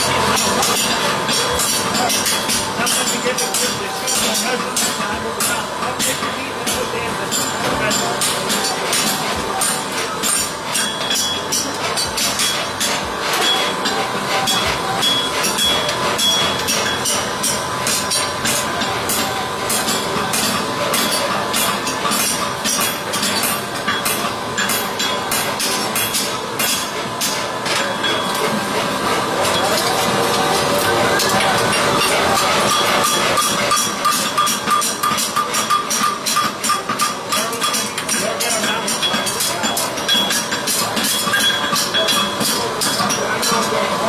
Thank you. Tuesday.